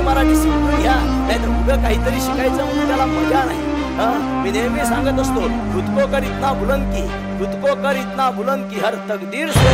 तरी मराठी समजून घ्या. नाही तर उगं काहीतरी शिकायचं म्हणून त्याला मजा नाही. मी नेहमी सांगत असतो खुदको कर इतना बुलंद की खुद को कर इतना बुलंद की हर तकदीर से